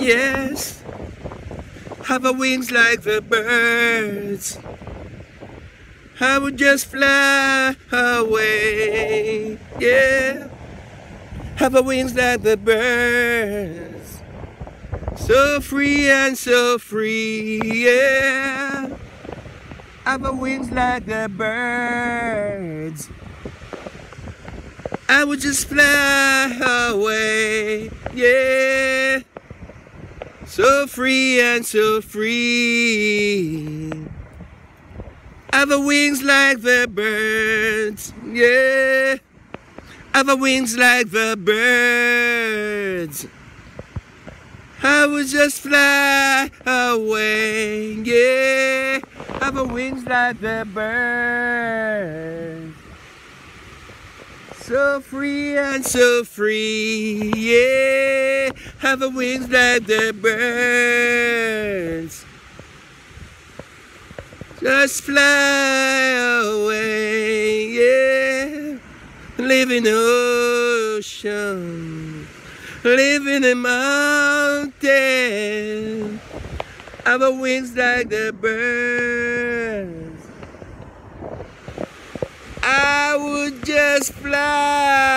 Yes. Have a wings like the birds. I would just fly away. Yeah. Have a wings like the birds. So free and so free. Yeah. Have a wings like the birds. I would just fly away. Yeah. So free and so free. Have a wings like the birds. Yeah. Have a wings like the birds. I would just fly away. Yeah. Have a wings like the birds. So free and so free, yeah. Have a wings like the birds. Just fly away, yeah. Live in the ocean, live in the mountain. Have a wings like the birds. I would just fly